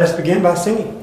Let's begin by singing.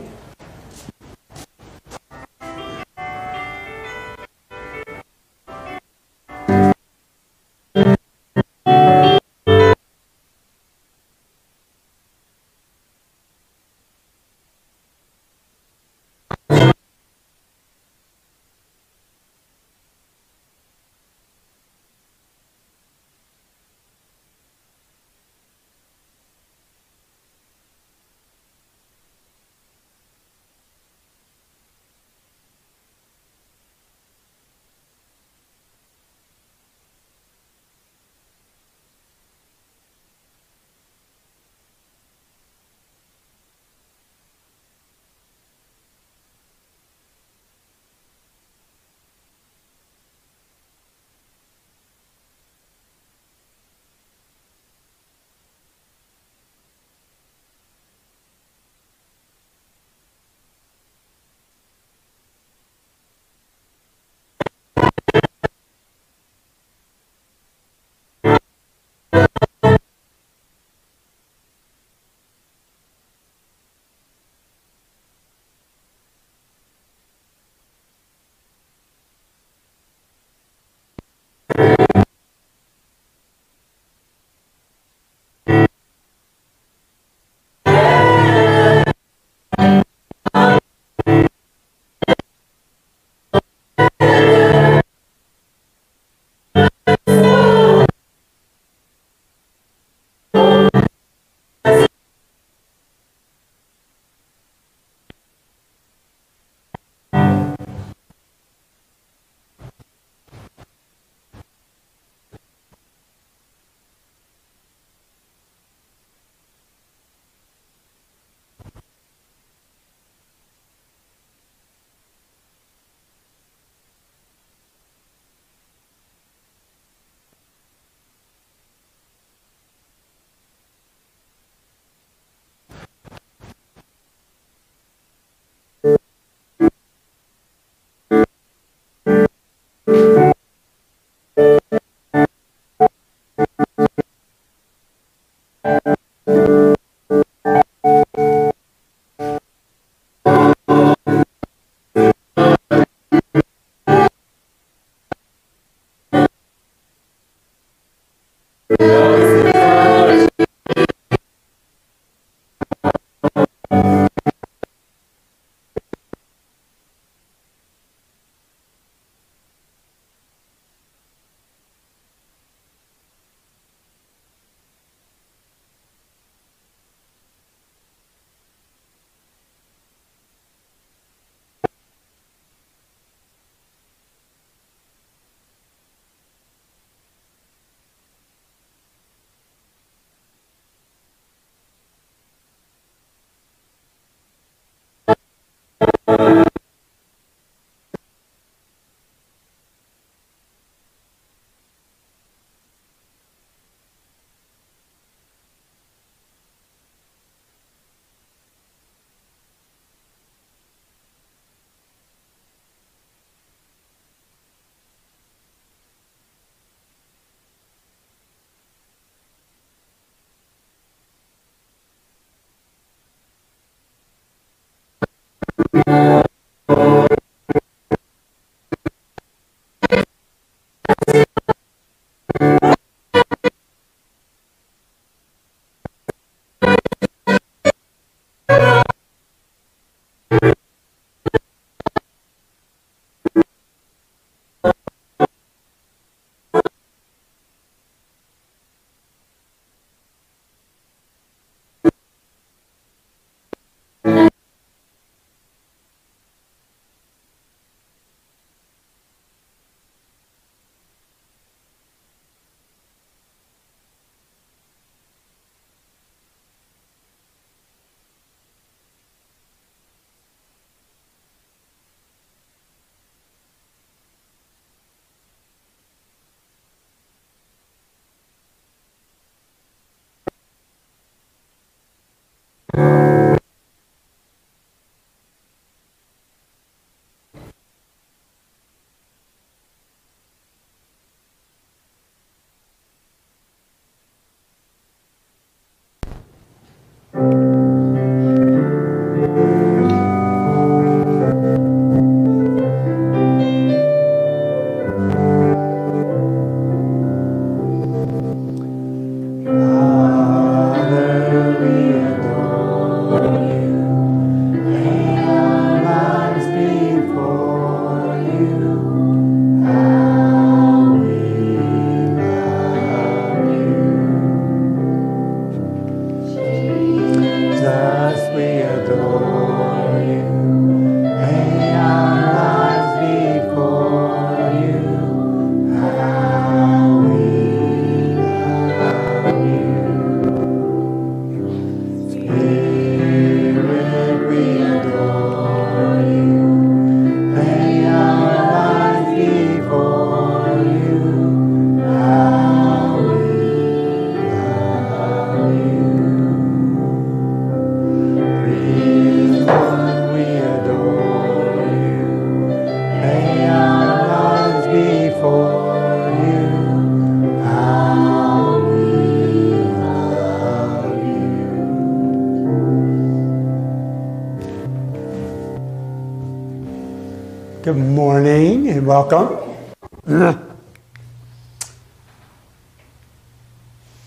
Welcome.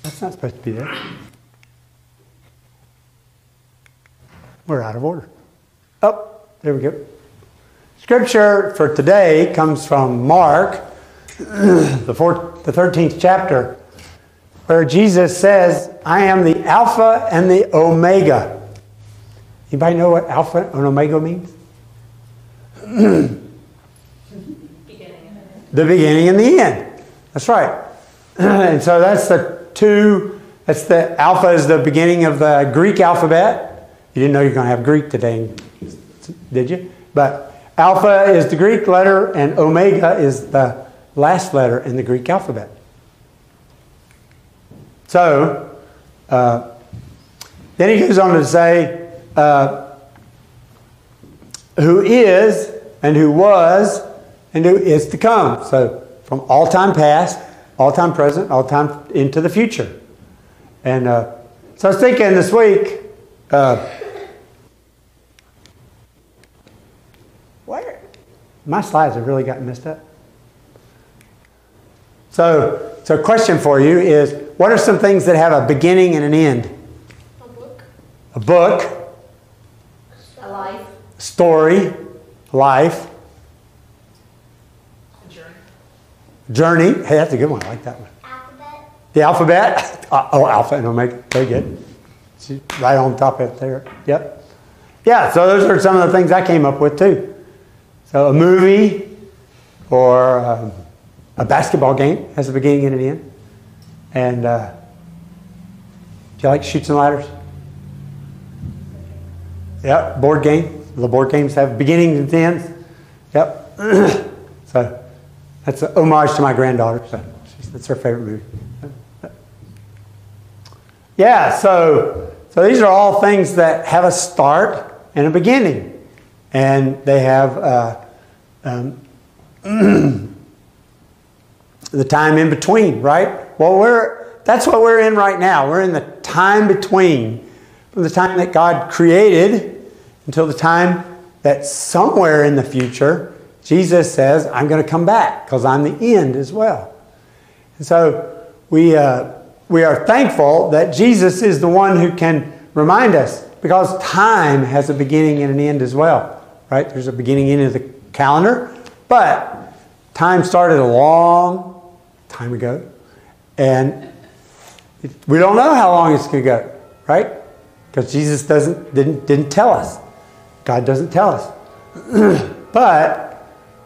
That's not supposed to be there. We're out of order. Oh, there we go. Scripture for today comes from Mark, the, fourth, the 13th chapter, where Jesus says, I am the Alpha and the Omega. Anybody know what Alpha and Omega means? the beginning and the end. That's right. and so that's the two, that's the alpha is the beginning of the Greek alphabet. You didn't know you're going to have Greek today, did you? But alpha is the Greek letter, and omega is the last letter in the Greek alphabet. So, uh, then he goes on to say, uh, who is, and who was, and who is to come. So from all time past, all time present, all time into the future. And uh, so I was thinking this week, uh, where my slides have really gotten messed up. So, so question for you is, what are some things that have a beginning and an end? A book. A book. A life. Story. Life. Journey. Hey, that's a good one. I like that one. Alphabet. The alphabet. Uh, oh, alpha and omega. Very good. She's right on top of it there. Yep. Yeah, so those are some of the things I came up with too. So a movie or um, a basketball game has a beginning and an end. And uh, do you like Chutes and Ladders? Yep, board game. The board games have beginnings and ends. Yep. so that's an homage to my granddaughter. So that's her favorite movie. Yeah, so so these are all things that have a start and a beginning, and they have uh, um, the time in between, right? Well, we're that's what we're in right now. We're in the time between, from the time that God created until the time that somewhere in the future Jesus says, I'm going to come back because I'm the end as well. And so we, uh, we are thankful that Jesus is the one who can remind us because time has a beginning and an end as well, right? There's a beginning and end of the calendar, but time started a long time ago, and we don't know how long it's going to go, right? Because Jesus doesn't didn't didn't tell us. God doesn't tell us. but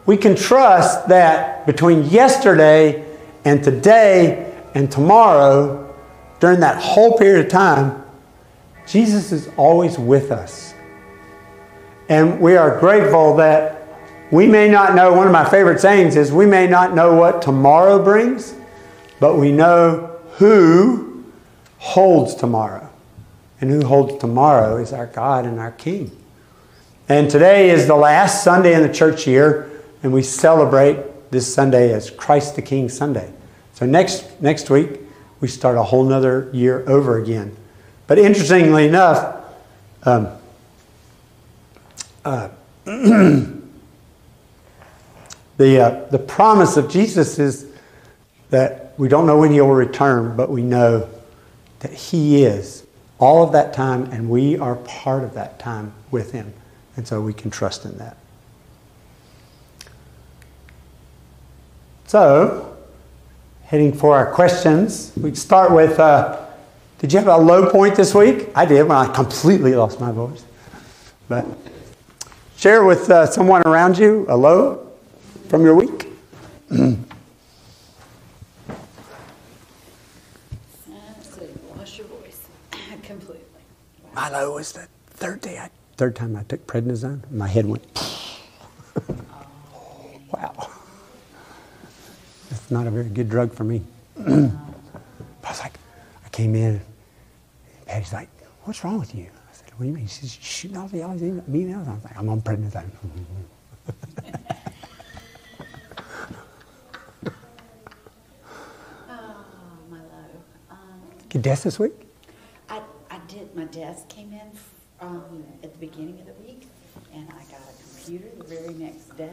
we can trust that between yesterday and today and tomorrow, during that whole period of time, Jesus is always with us. And we are grateful that we may not know, one of my favorite sayings is, we may not know what tomorrow brings, but we know who holds tomorrow. And who holds tomorrow is our God and our King. And today is the last Sunday in the church year and we celebrate this Sunday as Christ the King Sunday. So next, next week, we start a whole nother year over again. But interestingly enough, um, uh, the, uh, the promise of Jesus is that we don't know when he will return, but we know that he is all of that time, and we are part of that time with him. And so we can trust in that. So, heading for our questions, we start with uh, Did you have a low point this week? I did when I completely lost my voice. But share with uh, someone around you a low from your week. Lost your voice completely. My low was the third day, I, third time I took prednisone. My head went. wow. Not a very good drug for me. I was like, I came in, Patty's like, what's wrong with you? I said, what do you mean? She's shooting all the all these emails. I was like, I'm on prednisone. Oh. Um, Get desk this week? I, I did, my desk came in um, at the beginning of the week, and I got a computer the very next day.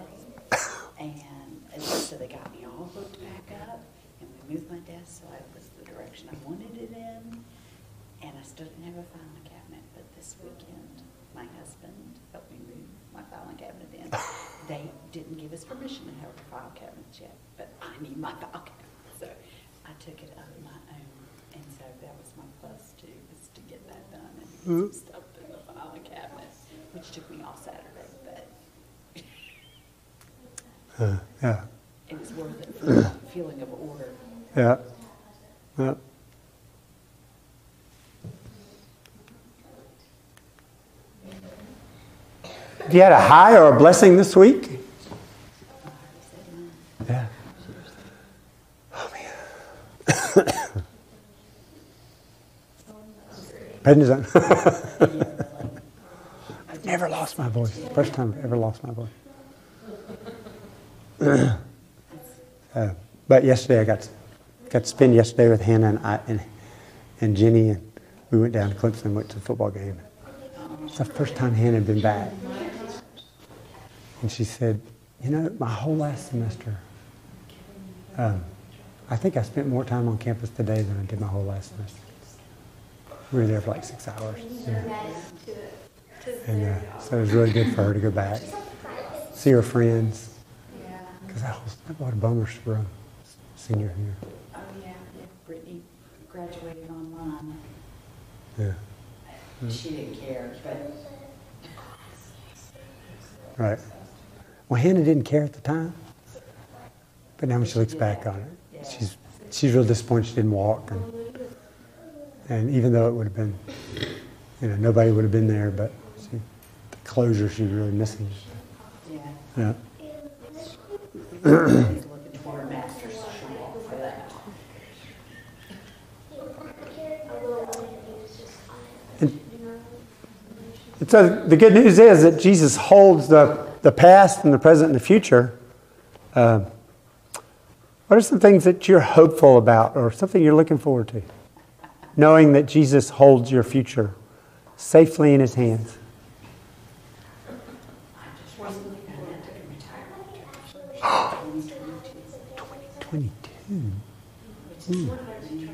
And, and so they got me all hooked back up, and we moved my desk so it was the direction I wanted it in. And I still didn't have a filing cabinet, but this weekend, my husband helped me move my filing cabinet in. They didn't give us permission to have a file cabinet yet, but I need my file cabinet, so I took it up on my own. And so that was my plus two, was to get that done and mm-hmm. get some stuff in the filing cabinet, which took me all Saturday, but Uh, yeah. it was worth it for the feeling of order. Yeah. Yeah. Have you had a high or a blessing this week? Yeah. Oh man. Prednisone. I've never lost my voice. First time I've ever lost my voice. Uh, but yesterday I got got to spend yesterday with Hannah and I and, and Jenny and we went down to Clemson and went to the football game. It's the first time Hannah had been back. And she said, you know, my whole last semester, um, I think I spent more time on campus today than I did my whole last semester. We were there for like six hours. Yeah. And uh, so it was really good for her to go back, see her friends. Because that was that what a bummer for a senior year. Oh, yeah, yeah, Brittany graduated online. Yeah. She didn't care, but Right. Well, Hannah didn't care at the time, but now when she looks back on it, she's she's real disappointed she didn't walk, and and even though it would have been, you know, nobody would have been there, but she, the closure she's really missing. yeah. Yeah. And so the good news is that Jesus holds the, the past and the present and the future. Uh, what are some things that you're hopeful about or something you're looking forward to? Knowing that Jesus holds your future safely in his hands. I just recently found out I took a retirement. 22. Which is hmm. what I'm doing now.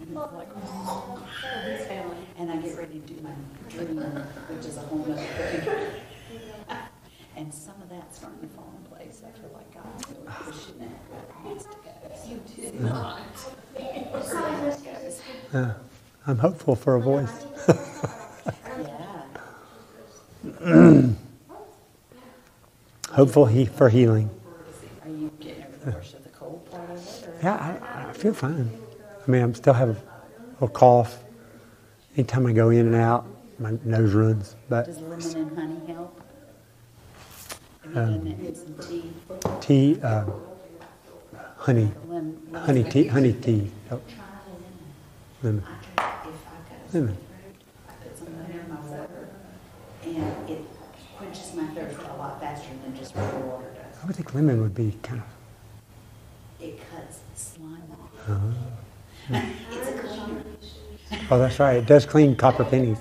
And it's like, oh, this family. And I get ready to do my dream, which is a whole nother thing. And some of that's starting to fall in place. I feel like God's really pushing it it needs to go. You too. Where it goes. Yeah. I'm hopeful for a voice. Yeah. Hopeful he, for healing. Are you getting over the worst of the cold part of it? or- Yeah, I, I feel fine. I mean, I'm still have a little cough. Anytime I go in and out, my nose runs. But Does lemon and honey help? Um, done that with some tea? tea, uh, honey, Lemon- honey tea, honey tea. Oh, lemon. I try, if I've got a sore Lemon. I put some lemon in my water, and it quenches my thirst a lot faster than just water does. I would think lemon would be kind of. It cuts the slime off. Uh, It's a cleaner. oh, that's right. It does clean copper pennies.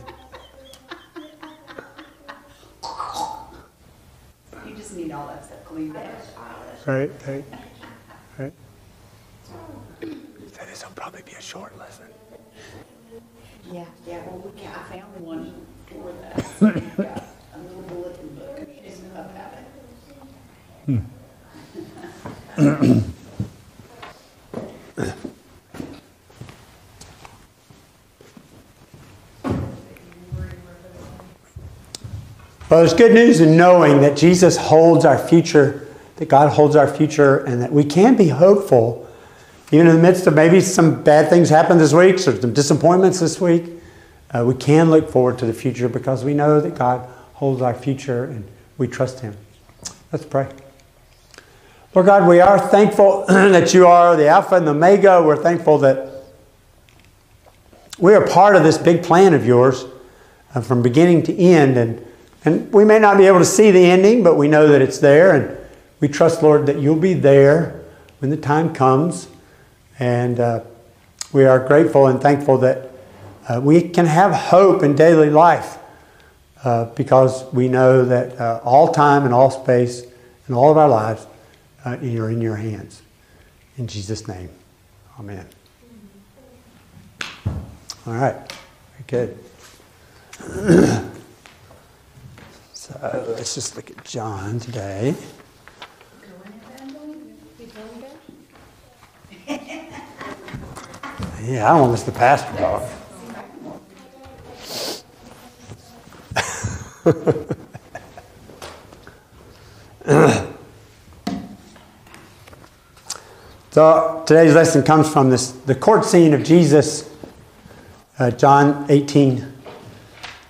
You just need all that stuff cleaned out. Right, right, right. So this will probably be a short lesson. Yeah, yeah, well, we can, I found one for that. So we've got a little bulletin book about it. Well, there's good news in knowing that Jesus holds our future, that God holds our future, and that we can be hopeful, even in the midst of maybe some bad things happen this week, or some disappointments this week. Uh, we can look forward to the future because we know that God holds our future and we trust Him. Let's pray. Lord God, we are thankful that you are the Alpha and the Omega. We're thankful that we are part of this big plan of yours uh, from beginning to end. And, and we may not be able to see the ending, but we know that it's there. And we trust, Lord, that you'll be there when the time comes. And uh, we are grateful and thankful that uh, we can have hope in daily life uh, because we know that uh, all time and all space and all of our lives uh, are in your hands. In Jesus' name, amen. All right, very good. so let's just look at John today. Yeah, I miss the pastor talk. so today's lesson comes from this the court scene of Jesus, uh, John 18.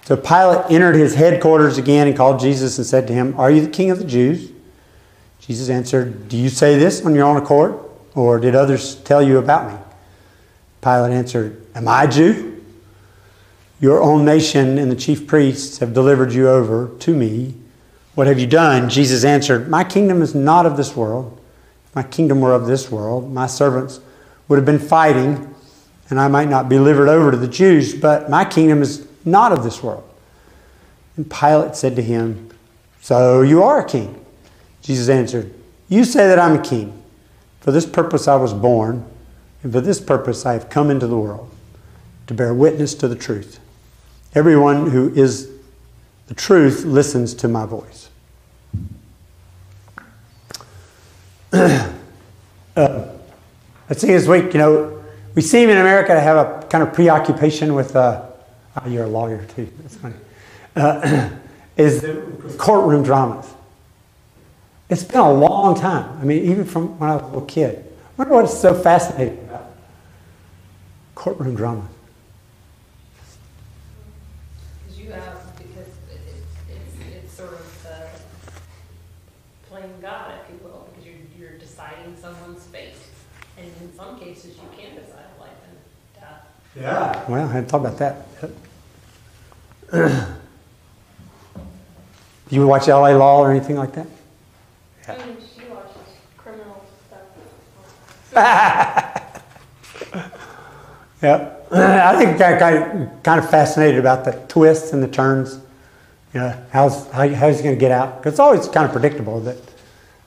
So Pilate entered his headquarters again and called Jesus and said to him, Are you the king of the Jews? Jesus answered, Do you say this on your own accord, or did others tell you about me? Pilate answered, Am I a Jew? Your own nation and the chief priests have delivered you over to me. What have you done? Jesus answered, My kingdom is not of this world. If my kingdom were of this world, my servants would have been fighting, and I might not be delivered over to the Jews, but my kingdom is not of this world. And Pilate said to him, So you are a king? Jesus answered, You say that I'm a king. For this purpose I was born, and for this purpose I have come into the world, to bear witness to the truth. Everyone who is the truth listens to my voice. uh, let's see this week, you know, we seem in America to have a kind of preoccupation with, uh, oh, you're a lawyer too, that's funny, uh, is the courtroom dramas. It's been a long time. I mean, even from when I was a little kid. I wonder what's so fascinating about courtroom dramas. Because you have, because it's, it's, it's sort of playing God, if you will, because you're, you're deciding someone's fate. And in some cases, you can't decide life and death. Yeah. Well, I hadn't thought about that. Do you watch LA Law or anything like that? I mean, she watches criminal stuff. Yeah. I think I'm kind of, fascinated about the twists and the turns. You know, how's, how, how's he going to get out? Because it's always kind of predictable that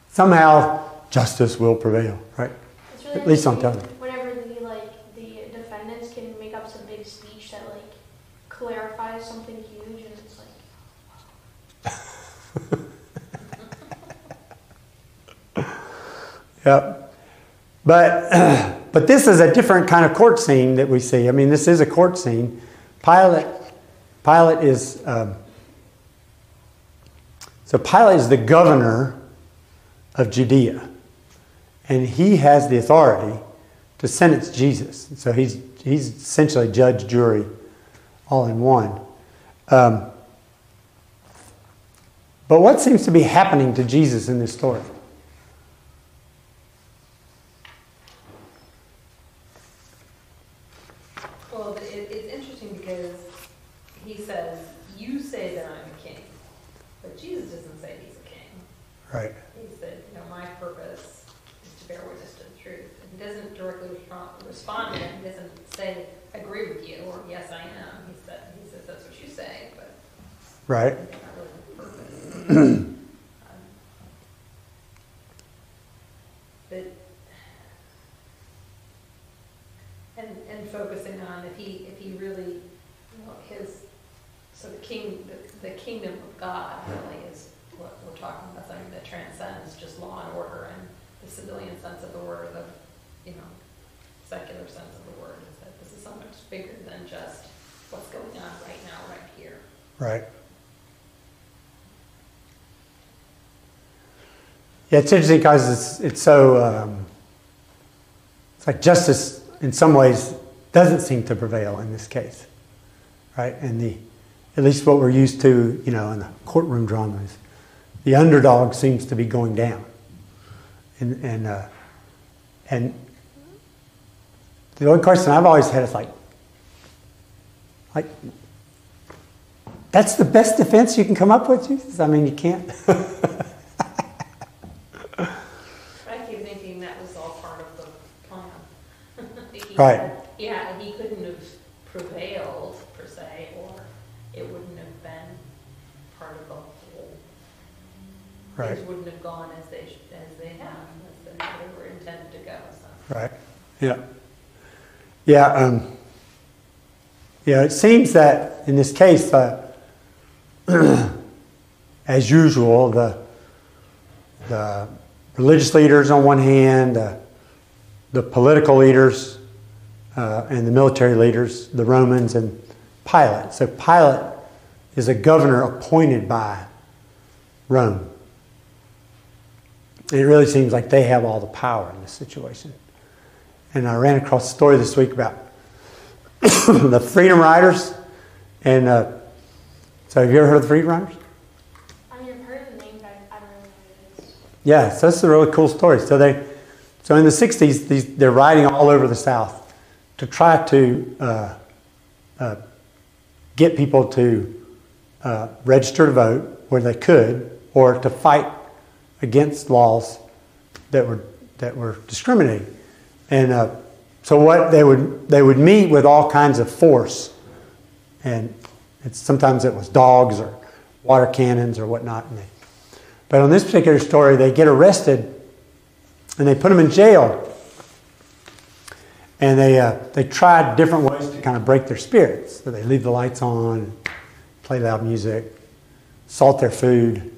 somehow justice will prevail, right? Really At least on interesting television. Whenever the like the defendants can make up some big speech that like clarifies something huge, and it's like Yep. But, but this is a different kind of court scene that we see. I mean, this is a court scene. Pilate, Pilate is, um, so Pilate is the governor of Judea. And he has the authority to sentence Jesus. So he's, he's essentially judge, jury, all in one. Um, but what seems to be happening to Jesus in this story? Well, but it, it's interesting because he says, you say that I'm a king. But Jesus doesn't say he's a king. Right. He said, you know, my purpose is to bear witness to the truth. And he doesn't directly respond, to it. He doesn't say, agree with you, or yes, I am. He said, he says, that's what you say, but Right. really the purpose. Um, But, and, and focusing on if he, if he really, you know, his, so the king, the, the kingdom of God really is what we're talking about, something that transcends just law and order and the civilian sense of the word, the, you know, secular sense of the word, is that this is so much bigger than just what's going on right now, right here. Right. Yeah, it's interesting because it's, it's so, um, it's like justice in some ways doesn't seem to prevail in this case, right? And the, at least what we're used to, you know, in the courtroom dramas, the underdog seems to be going down. And, and, uh, and the only question I've always had is like, like, that's the best defense you can come up with, Jesus? I mean, you can't. I keep thinking that was all part of the plan. Right. had- Yeah, he couldn't have prevailed per se, or it wouldn't have been part of the whole Right. things wouldn't have gone as they, sh- as they have, as they they were intended to go, so. Right. Yeah. Yeah. Um, yeah. It seems that in this case, uh, as usual, the the religious leaders on one hand, uh, the political leaders, uh, and the military leaders, the Romans and Pilate. So Pilate is a governor appointed by Rome. And it really seems like they have all the power in this situation. And I ran across a story this week about the Freedom Riders. And uh, so, have you ever heard of the Freedom Riders? I mean, I've heard the name, but I don't really know what it is. Yeah, so this is a really cool story. So they, so in the '60s, these, they're riding all over the South to try to uh, uh, get people to uh, register to vote where they could, or to fight against laws that were that were discriminating. And uh, so what they would they would meet with all kinds of force, and it's, sometimes it was dogs or water cannons or whatnot. They, but on this particular story, they get arrested and they put them in jail. And they, uh, they tried different ways to kind of break their spirits. So they leave the lights on, play loud music, salt their food.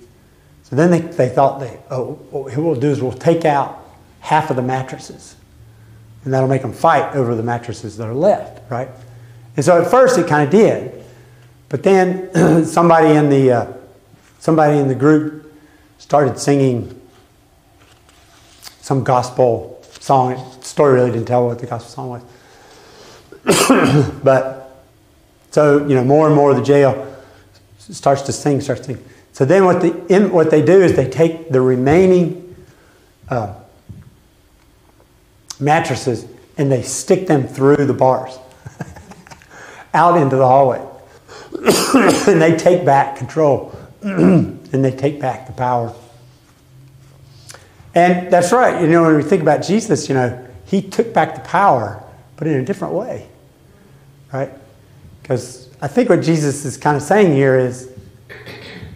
So then they, they thought, they, oh, what we'll do is we'll take out half of the mattresses. And that'll make them fight over the mattresses that are left, right? And so at first it kind of did. But then somebody in the, uh, somebody in the group started singing some gospel song. The story really didn't tell what the gospel song was. but so you know, more and more of the jail starts to sing, starts to sing. So then, what the in, what they do is they take the remaining uh, mattresses and they stick them through the bars out into the hallway, and they take back control and they take back the power. And that's right. You know, when we think about Jesus, you know, he took back the power, but in a different way, right? Because I think what Jesus is kind of saying here is,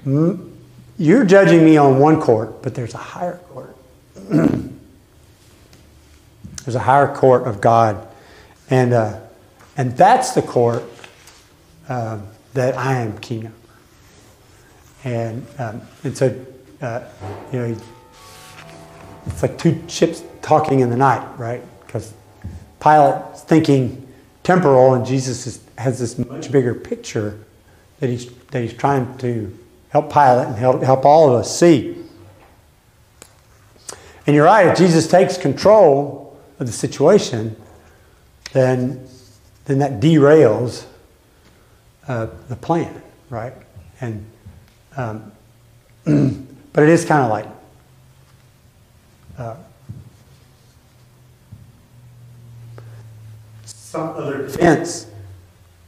"Mm, you're judging me on one court, but there's a higher court. there's a higher court of God, and uh, and that's the court um, that I am king of. And um, and so, uh, you know. It's like two ships talking in the night, right? Because Pilate's thinking temporal, and Jesus is, has this much bigger picture that he's, that he's trying to help Pilate and help, help all of us see. And you're right, if Jesus takes control of the situation, then, then that derails uh, the plan, right? And, um, but it is kind of like uh, some other defense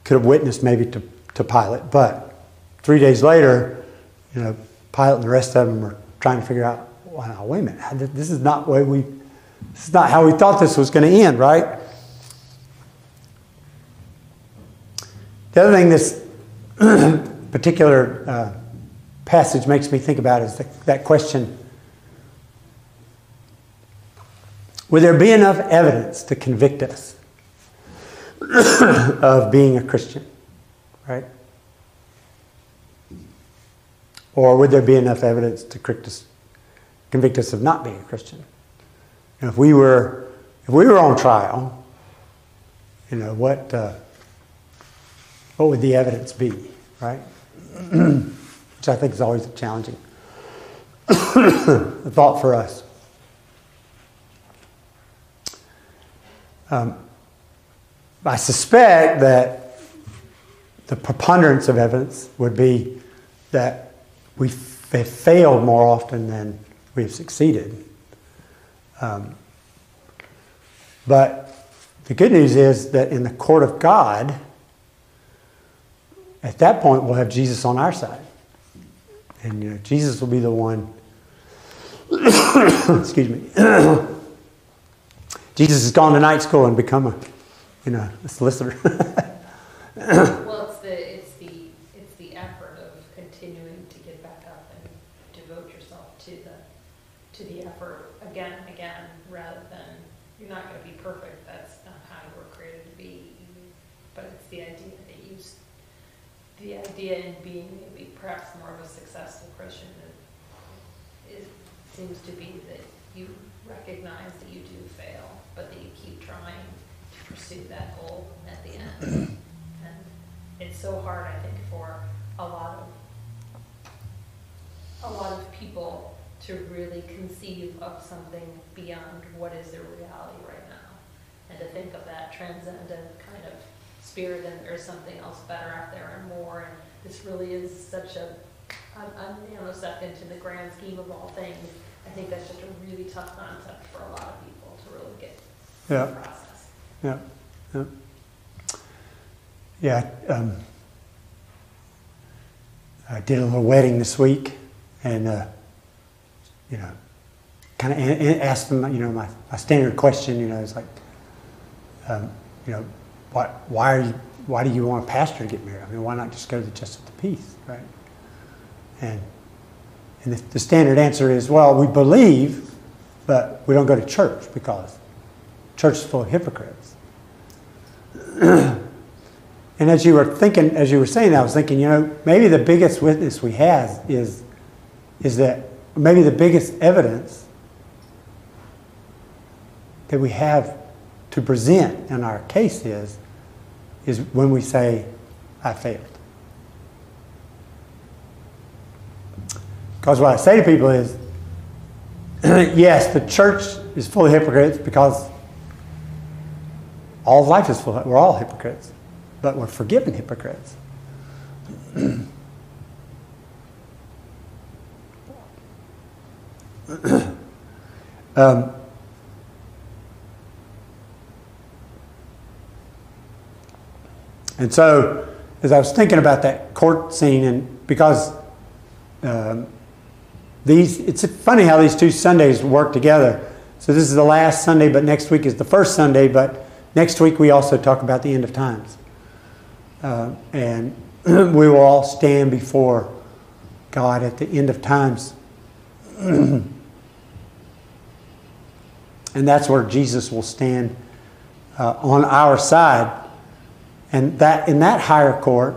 could have witnessed maybe to, to Pilate, but three days later, you know, Pilate and the rest of them are trying to figure out, wow, wait a minute, this is not way we, this is not how we thought this was going to end, right? The other thing this particular uh, passage makes me think about is the, that question Would there be enough evidence to convict us of being a Christian? Right? Or would there be enough evidence to convict us, of not being a Christian? If we were, if we were on trial, you know what? Uh, what would the evidence be? Right? Which I think is always a challenging thought for us. Um, I suspect that the preponderance of evidence would be that we have failed more often than we have succeeded. Um, but the good news is that in the court of God, at that point, we'll have Jesus on our side. And you know, Jesus will be the one, excuse me, Jesus has gone to night school and become a, you know, a solicitor. Well, it's the, it's the, it's the effort of continuing to get back up and devote yourself to the, to the effort again and again, rather than, you're not gonna be perfect, that's not how you were created to be. But it's the idea that you, the idea in being maybe perhaps more of a successful Christian is, seems to be that you recognize that you do fail, but that you keep trying to pursue that goal at the end. And it's so hard, I think, for a lot of, a lot of people to really conceive of something beyond what is their reality right now. And to think of that transcendent kind of spirit and there's something else better out there and more. And this really is such a, a, nanosecond in the grand scheme of all things. I think that's just a really tough concept for a lot of people to really get Yeah. Yeah, yeah. Yeah, um, I did a little wedding this week, and uh, you know, kind of a- asked them, you know, my, my standard question, you know, is like, um, you know, why why are you why do you want a pastor to get married? I mean, why not just go to the Justice of the Peace, right? And and the, the standard answer is, well, we believe, but we don't go to church because church is full of hypocrites. and as you were thinking, as you were saying I was thinking, you know, maybe the biggest witness we have is, is that maybe the biggest evidence that we have to present in our case is, is when we say, I failed. Because what I say to people is, yes, the church is full of hypocrites because all of life is full we're all hypocrites, but we're forgiven hypocrites. um, and so, as I was thinking about that court scene, and because um, these, it's funny how these two Sundays work together. So this is the last Sunday, but next week is the first Sunday. But next week we also talk about the end of times, uh, and we will all stand before God at the end of times, and that's where Jesus will stand uh, on our side, and that in that higher court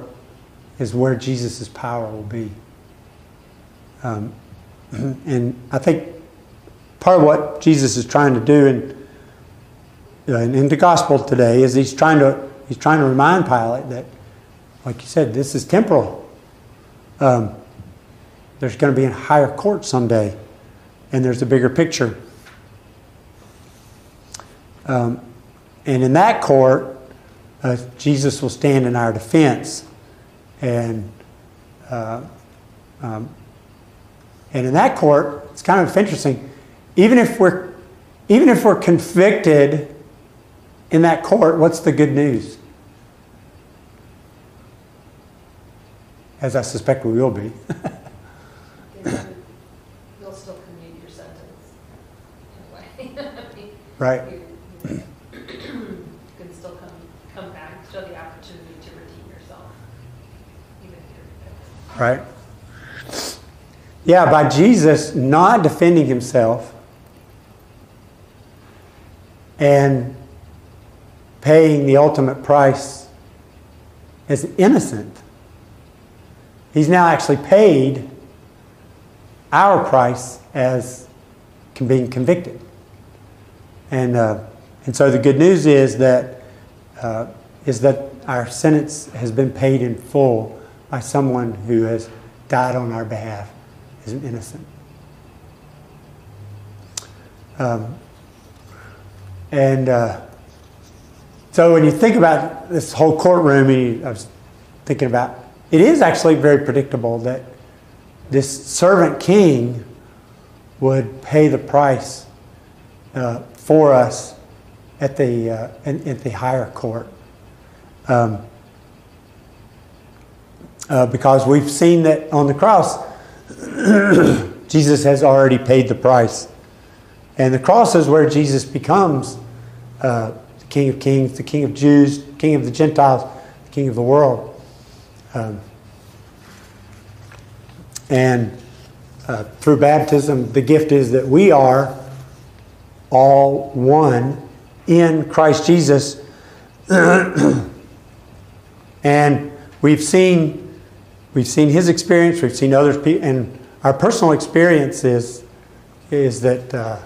is where Jesus' power will be. Um, and I think part of what Jesus is trying to do in, in, in the gospel today is he's trying to he's trying to remind Pilate that, like you said, this is temporal. Um, there's going to be a higher court someday, and there's a bigger picture. Um, and in that court, uh, Jesus will stand in our defense, and uh, um, and in that court, it's kind of interesting. Even if we're, even if we're convicted in that court, what's the good news? As I suspect we will be. You'll still commute your sentence in a way. I mean, Right. You you can still come, come back, still have the opportunity to redeem yourself, even if you're. Right? Yeah, by Jesus not defending himself and paying the ultimate price as innocent. He's now actually paid our price as being convicted. And, uh, and so the good news is that, uh, is that our sentence has been paid in full by someone who has died on our behalf as an innocent. Um, and uh, so when you think about this whole courtroom, and you- I was thinking about it is actually very predictable that this servant king would pay the price uh, for us at the uh, in, at the higher court. Um, uh, because we've seen that on the cross, Jesus has already paid the price. And the cross is where Jesus becomes uh, King of Kings, the King of Jews, King of the Gentiles, the King of the world. Um, and uh, through baptism, the gift is that we are all one in Christ Jesus. and we've seen, we've seen his experience, we've seen others, and our personal experience is, is that, uh,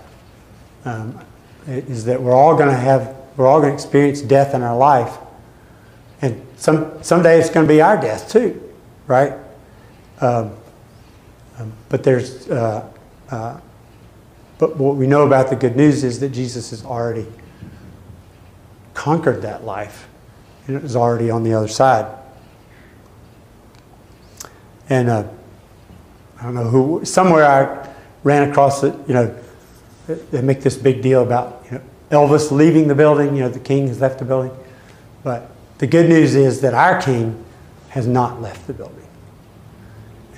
um, is that we're all going to have, we're all going to experience death in our life. And some, someday it's going to be our death too, right? Um, um, but there's, uh, uh, but what we know about the good news is that Jesus has already conquered that life and it was already on the other side. And uh, I don't know who, somewhere I ran across it, you know, they make this big deal about you know, Elvis leaving the building, you know, the king has left the building. But the good news is that our king has not left the building.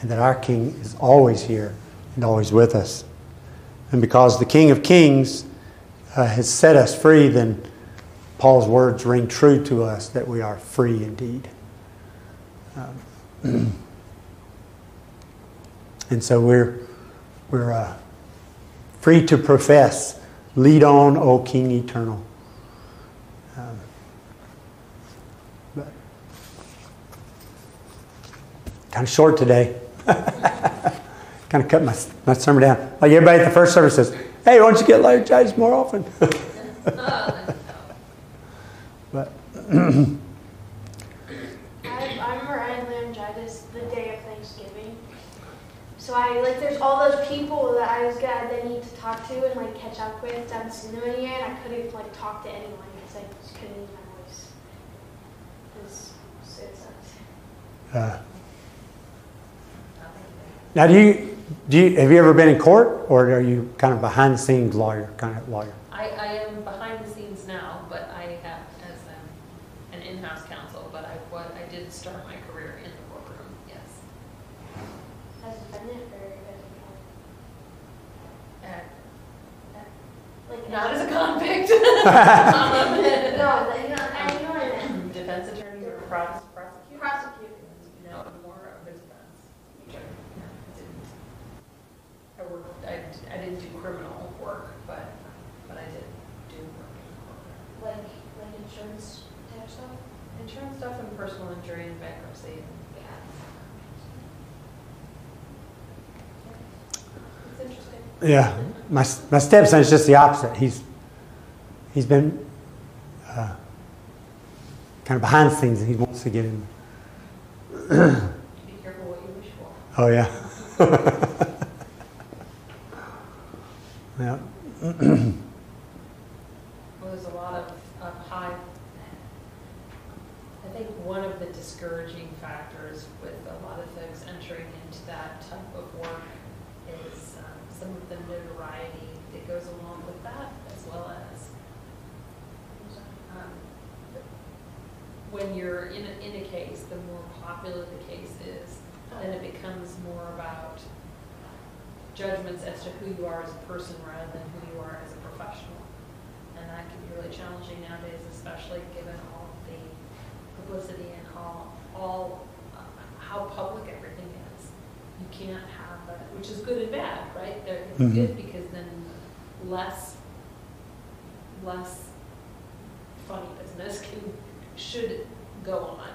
And that our king is always here and always with us. And because the King of Kings uh, has set us free, then Paul's words ring true to us that we are free indeed. Um, and so we're, we're uh, free to profess, lead on, O King eternal. Um, but kind of short today. kind of cut my, my sermon down. Like everybody at the first service says, hey, why don't you get laryngitis more often? but I, I remember I had laryngitis the day of Thanksgiving. So I like there's all those people that I was gonna then need to talk to and like catch up with. I haven't seen them in a year, and I couldn't like talk to anyone because I just couldn't use my voice. It was it sucked. uh, now, do you, do you have you ever been in court, or are you kind of behind the scenes lawyer, kind of lawyer? I, I am behind the scenes now, but I have, as an, an in-house counsel, but I, what, I did start my career in the courtroom, yes. As a defendant or as At- a like Not as a convict. no, like, you I know what I meant. Defense attorney or pros- prosecutor? Prosecutor. No, more of a defense. Yeah, I didn't. I worked, I, I didn't do criminal work, but, but I did do work in the. Like like insurance type stuff. Insurance stuff and personal injury and bankruptcy. Yeah. It's interesting. Yeah, my my stepson is just the opposite. He's he's been uh, kind of behind the scenes, and he wants to get in. Be careful what you wish for. Oh yeah. yeah. Well, there's a lot of, of high, I think one of the discouraging factors with a lot of folks entering into that type of work is um, some of the notoriety that goes along with that, as well as um, when you're in a, in a case, the more popular the case is, then it becomes more about judgments as to who you are as a person rather than who you are as a professional. And that can be really challenging nowadays, especially given all the publicity and all, all, uh, how public everything is. You can't have that, which is good and bad, right? They're, it's Mhm. good because then less, less funny business can, should go on.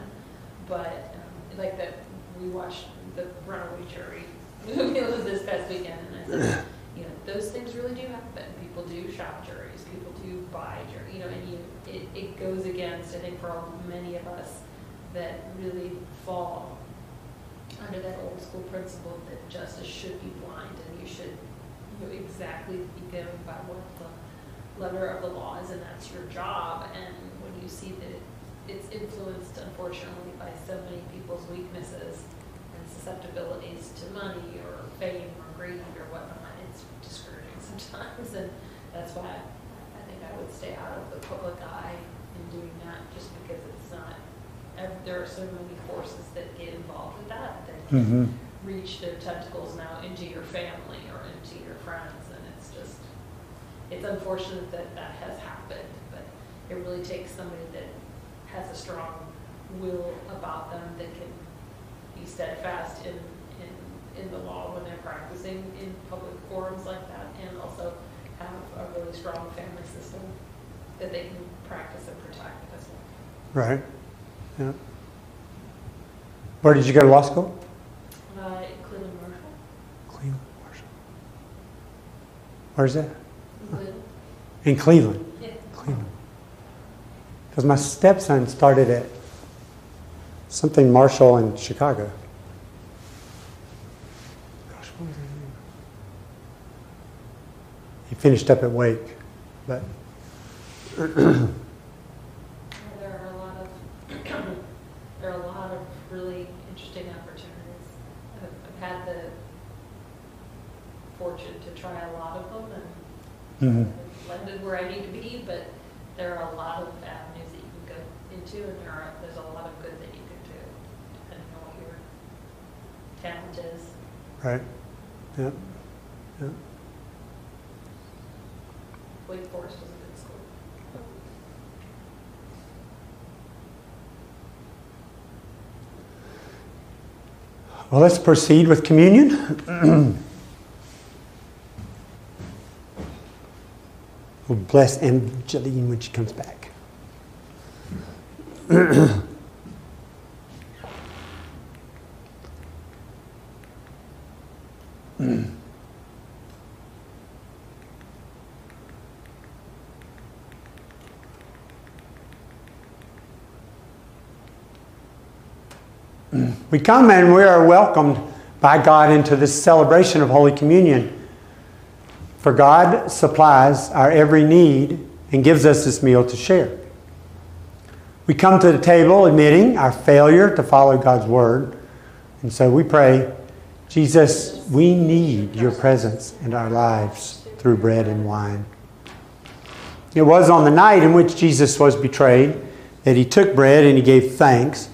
But, um, like that, we watched the Runaway Jury movie this past weekend, and I said, you know, those things really do happen. People do shop juries, people do buy jury, you know, and you, it, it goes against, I think for many of us that really fall under that old school principle that justice should be blind and you should know exactly be going by what the letter of the laws and that's your job. And when you see that it's influenced unfortunately by so many people's weaknesses and susceptibilities to money or fame or greed or whatnot, it's discouraging sometimes. And that's why I think I would stay out of the public eye in doing that, just because it's not, there are so many forces that get involved with that, that can hmm reach their tentacles now into your family or into your friends, and it's just, it's unfortunate that that has happened, but it really takes somebody that has a strong will about them that can be steadfast in, in, in the law when they're practicing in public forums like that, and also have a really strong family system that they can practice and protect as well. Right. Yeah. Where did you go to law school? Uh, Cleveland Marshall. Cleveland, Marshall. Where's that? In Cleveland. Yeah. Cleveland. Because my stepson started at something Marshall in Chicago. Gosh, what was his name? He finished up at Wake, but There are a lot of, there are a lot of really interesting opportunities. I've, I've had the fortune to try a lot of them and mhm. Landed where I need to be, but there are a lot of avenues that you can go into and there are, there's a lot of good that you can do, depending on what your talent is. right? Yeah. yeah. Wake Forest was a good school. Well, let's proceed with communion. we'll bless Angeline when she comes back. We come and we are welcomed by God into this celebration of Holy Communion. For God supplies our every need and gives us this meal to share. We come to the table admitting our failure to follow God's word. And so we pray, Jesus, we need your presence in our lives through bread and wine. It was on the night in which Jesus was betrayed that he took bread and he gave thanks.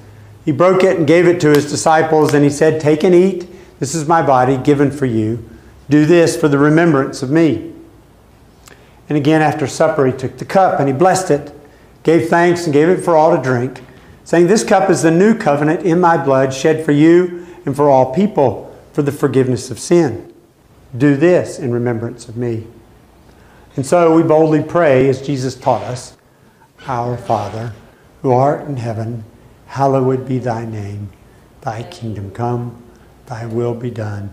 He broke it and gave it to his disciples, and he said, Take and eat. This is my body given for you. Do this for the remembrance of me. And again, after supper, he took the cup and he blessed it, gave thanks, and gave it for all to drink, saying, This cup is the new covenant in my blood, shed for you and for all people for the forgiveness of sin. Do this in remembrance of me. And so we boldly pray as Jesus taught us Our Father, who art in heaven, hallowed be thy name. Thy kingdom come, thy will be done,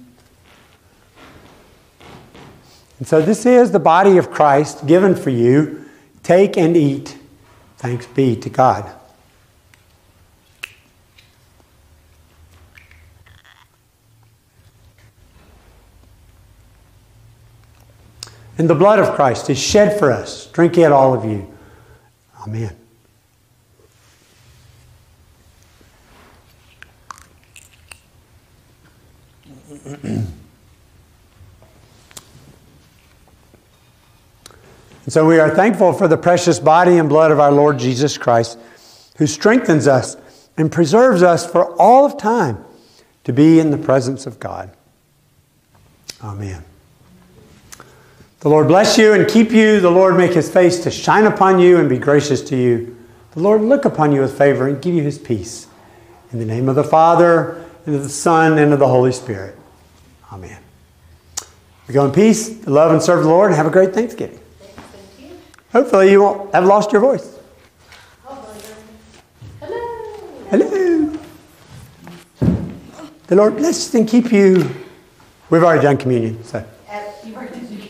And so this is the body of Christ given for you. Take and eat. Thanks be to God. And the blood of Christ is shed for us. Drink it, all of you. Amen. So we are thankful for the precious body and blood of our Lord Jesus Christ, who strengthens us and preserves us for all of time to be in the presence of God. Amen. The Lord bless you and keep you. The Lord make his face to shine upon you and be gracious to you. The Lord look upon you with favor and give you his peace. In the name of the Father, and of the Son, and of the Holy Spirit. Amen. We go in peace, love and serve the Lord, and have a great Thanksgiving. Hopefully, you won't have lost your voice. Hello. Hello. The Lord bless and keep you. We've already done communion, so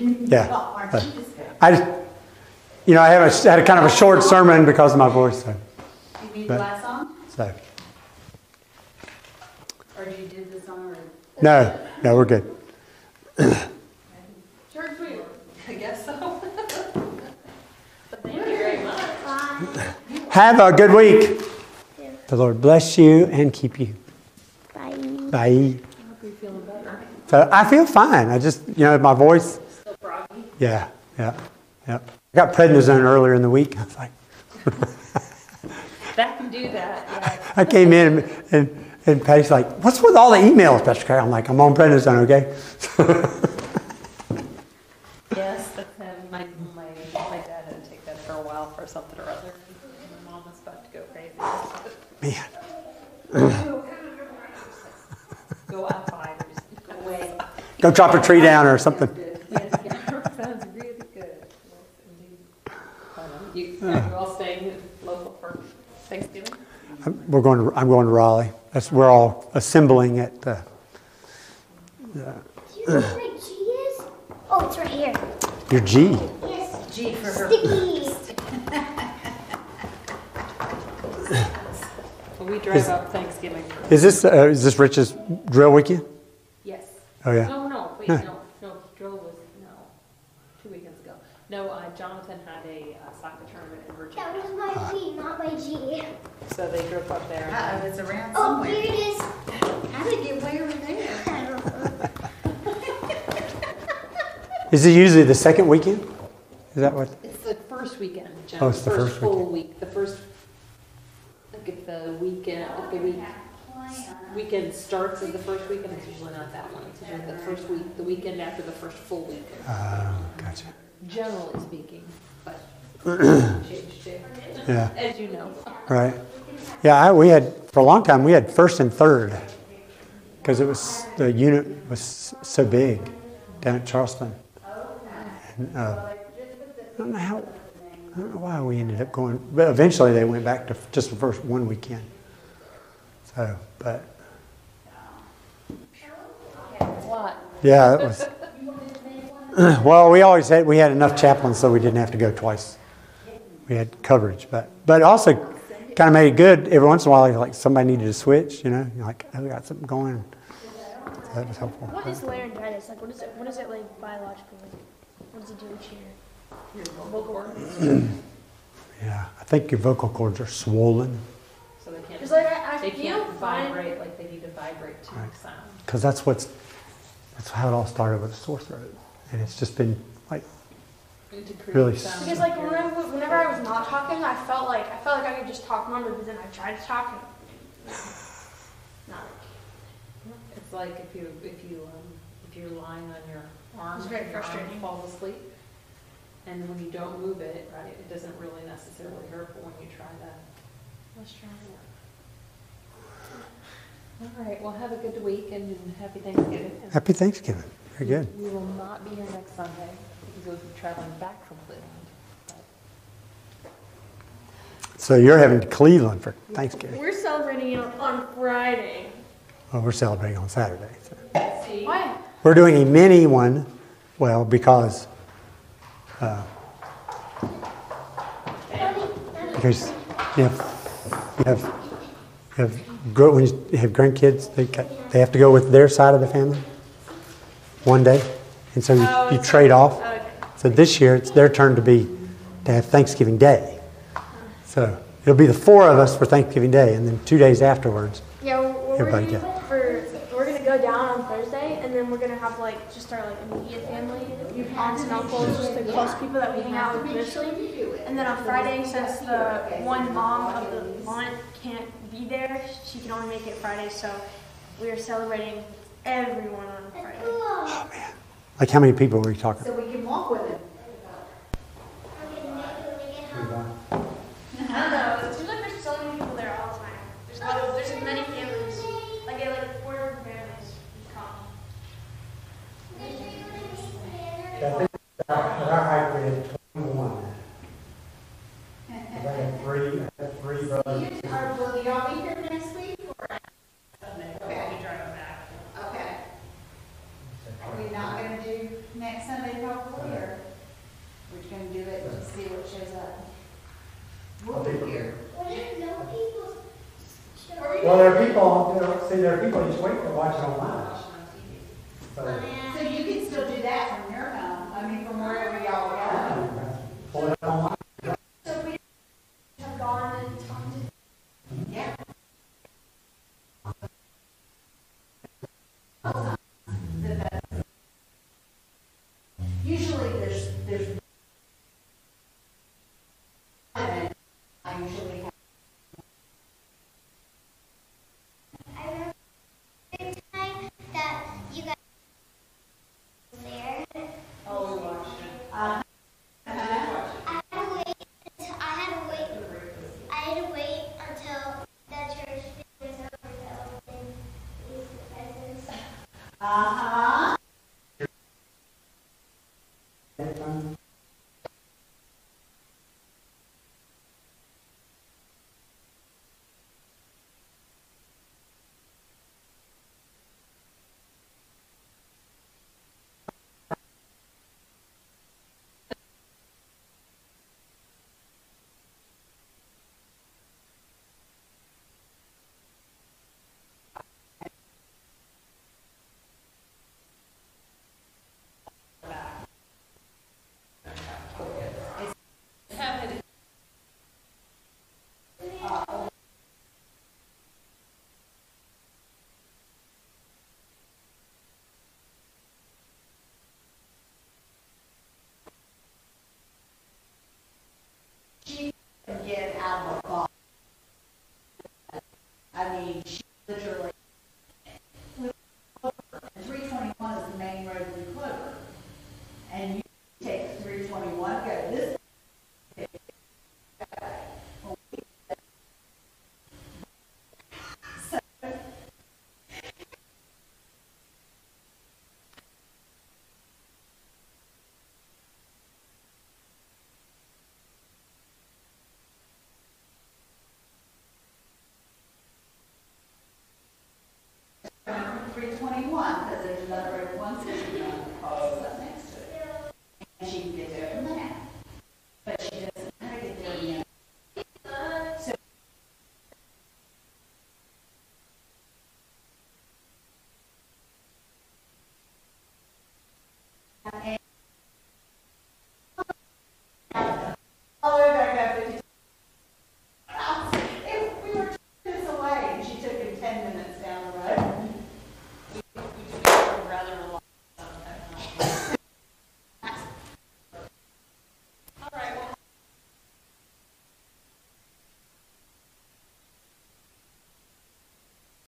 You. Yeah. Aren't you just good? I just, you know, I have a, had a kind of a short sermon because of my voice, so, You need But- the last song, so or did you do the song, or? no, no, we're good. Church week. I guess so. But thank you very much. Have a good week. The Lord bless you and keep you. Bye. Bye. So I feel fine. I just, you know, my voice. Yeah, yeah, yeah. I got prednisone earlier in the week. I was like, That can do that, yeah. I came in and, and, and Patty's like, "What's with all the emails, Pastor Craig?" I'm like, "I'm on prednisone, okay." Yes, that's him. My, my, my dad had to take that for a while for something or other. My mom was about to go crazy. Man, Go outside or just go away. go chop a tree down or something. Sounds really good. Yes, indeed. You, are you all staying local for Thanksgiving? I'm- We're going to. I'm going to Raleigh. That's we're all assembling at the. Do you know where my G is? Oh, it's right here. Your G. Yes. G for her. Sticky. Well, we drive up Thanksgiving. Is this uh, is this Rich's drill weekend? Yes. Oh yeah. No, no, wait, No. no, no, drill was, no, two weekends ago. No, uh, Jonathan had a uh, soccer tournament in Virginia. That Virginia, was my G, not my G. so they drove up there. Uh-oh, it's around Oh, somewhere. here it is. How did it get way over there? I don't know. Is it usually the second weekend? Is that what? It's the first weekend, Jen, Oh, the it's the first first full week, the first, like if the weekend, if the week, weekend starts as the first weekend, it's usually not that one. It's usually the first week, the weekend after the first full weekend, Oh, gotcha. generally speaking, but change too, Yeah. as you know. Right. Yeah, I, we had for a long time. We had first and third because it was the unit was so big down at Charleston. And, uh, I don't know how. I don't know why we ended up going, but eventually they went back to just the first one weekend. So, but yeah, it was. Well, we always had we had enough chaplains, so we didn't have to go twice. We had coverage, but but also kind of made it good. Every once in a while, like somebody needed to switch, you know, you're like oh, we got something going. That was helpful. What is laryngitis? Like, what is it? What is it like biologically? What does it do each year? Your vocal organs, Yeah, I think your vocal cords are swollen so they can't, Because like I, I they feel can't fine. vibrate like they need to vibrate to Right. sound. because that's what's that's how it all started with a sore throat, and it's just been like To create Really sound Because like whenever, whenever I was not talking, I felt like I felt like I could just talk normally, but then I tried to talk and no, not. It's like if you, if you, um, if you're lying on your arm, It's very and your arm frustrating. falls asleep, and when you don't move it, right, it doesn't really necessarily hurt, but when you try that. Let's try it. All right, well, have a good week and happy Thanksgiving. Happy Thanksgiving. Very good. We will not be here next Sunday because we'll be traveling back from Cleveland. So you're having to Cleveland for Thanksgiving. We're celebrating it on Friday. Well, we're celebrating on Saturday. So. See? Why? We're doing a mini one, well, because uh, because you have, you have, you have, grow- when you have grandkids, they, got- they have to go with their side of the family one day, and so you, Oh, you trade off. Okay. So this year, it's their turn to be, to have Thanksgiving Day. So it'll be the four of us for Thanksgiving Day, and then two days afterwards. Yeah, we're, we're gonna go. for we're gonna go down on Thursday, and then we're gonna have like just our like immediate family, aunts and uncles, just the close people that we hang out with mostly. And then on Friday, since the one mom of the aunt can't be there, she can only make it Friday, so we are celebrating everyone on Friday. Oh, man. Like how many people were we talking? So we can walk with him. I. It seems like there's so many people there all the time. There's a lot of, there's many families. Like I like four different families come. At our height, we had 21. I had three, I had three brothers. Are, will y'all be here next week or? Okay. Okay. Are we not gonna do next Sunday probably, or we're gonna do it and see what shows up? We'll be here. Well, there are people, you know, see, there are people just waiting to watch online. So,